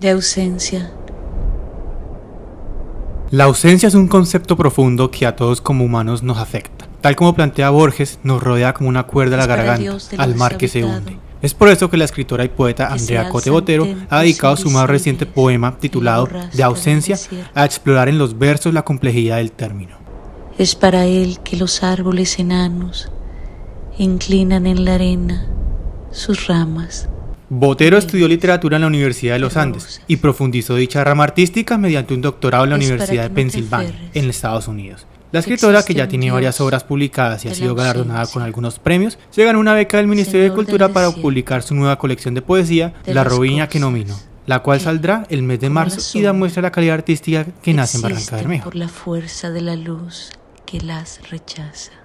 de ausencia. La ausencia es un concepto profundo que a todos como humanos nos afecta. Tal como plantea Borges, nos rodea como una cuerda a la garganta, al mar que se hunde. Es por eso que la escritora y poeta Andrea Cote Botero ha dedicado su más reciente poema titulado De ausencia a explorar en los versos la complejidad del término. Es para él que los árboles enanos inclinan en la arena sus ramas. Botero estudió literatura en la Universidad de los Andes y profundizó dicha rama artística mediante un doctorado en la Universidad de Pensilvania, en Estados Unidos. La escritora, que ya tiene varias obras publicadas y ha sido galardonada con algunos premios, se ganó una beca del Ministerio de Cultura para publicar su nueva colección de poesía, La Robiña que nominó, la cual saldrá el mes de marzo y da muestra de la calidad artística que nace en Barranca Bermeja. Por la fuerza de la luz que las rechaza.